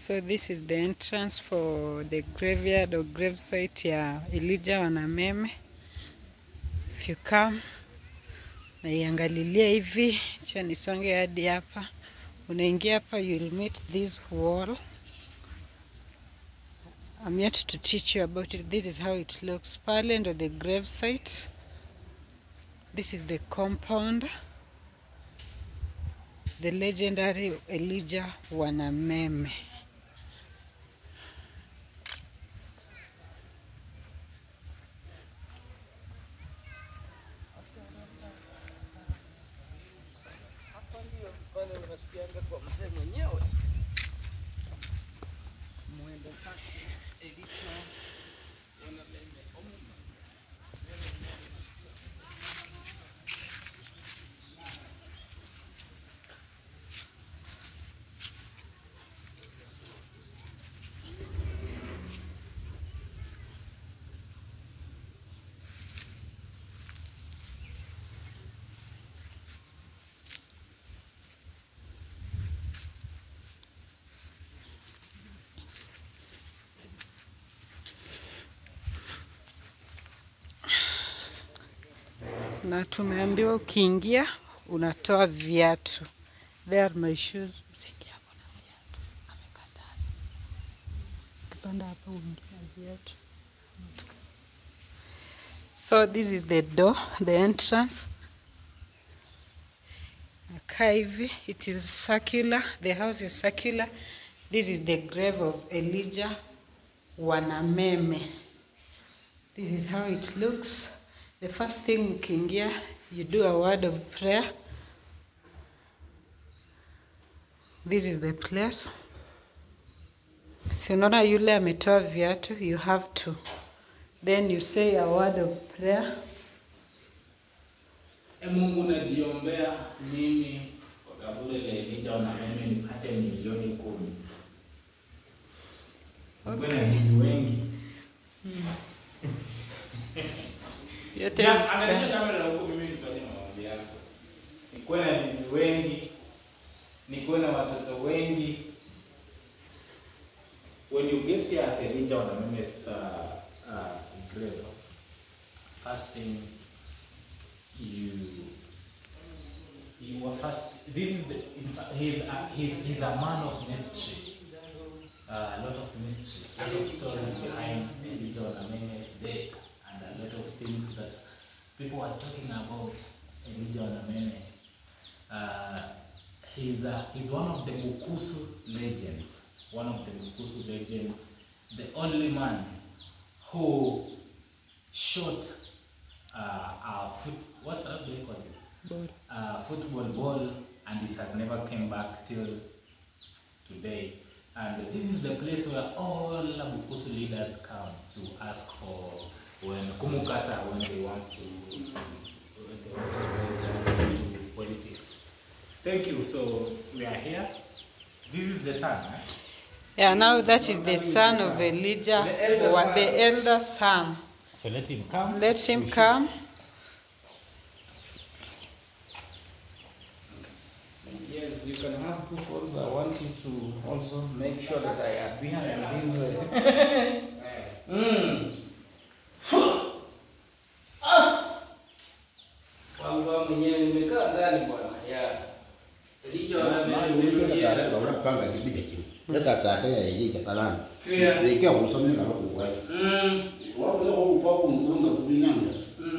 So this is the entrance for the graveyard or gravesite ya Elijah Wanameme. If you come naiangalilia hivi, cha nisonge hadi hapa, unaingia hapa, you'll meet this wall. I'm yet to teach you about it. This is how it looks. Pale ndo the gravesite. This is the compound. The legendary Elijah Wanameme. Pale unasikianga kwa mzee mwenyewe mwendo kasi edicho na tumeambiwa ukiingia unatoa viatu. There are my shoes. Hapo na viatu, amekataza. Viatu. So this is the door, the entrance. Nakaa it is circular. The house is circular. This is the grave of Elijah Wanameme. This is how it looks. The first thing ukiingia, you do a word of prayer. This is the place. Si unaona yule ametoa viatu, you have to. Then you say a word of prayer. E Mungu najiombea mimi kwa kaburi la Elijah Wanameme nipate milioni kumi. Na bibi wengi. Yako. Nikuwe na bibi wengi. Nikuwe na watoto wengi. When you get here as Elijah Wanameme's uh, uh, grade, first thing you you were first this is the he's a, he's, he's a man of mystery uh, a lot of mystery a lot of stories behind death and a lot of things that people are talking about Elijah Wanameme uh, he's a, he's one of the Bukusu legends one of the Bukusu legends the only man who shot uh, a foot what's how do they call it Ball. uh, football ball and this has never came back till today. And this is the place where all Bukusu leaders come to ask for when Kumukasa when they want to when they want to enter into politics. Thank you. So we are here. This is the son. Eh? Yeah, now that is the son of Elijah, The elder son. the elder son. So let him come. Let him come. Yes, you can have two phones. I want you to also make sure that I am behind this. ba mình mình có ra mình bỏ mà ya đi cho là mình đi ra đó là phan là cái gì? tất cả cả cái gì chặt ta làm thì cái hồ sông nó là quay ừ quá cái hồ bao cùng cũng là cũng đi ngang rồi ừ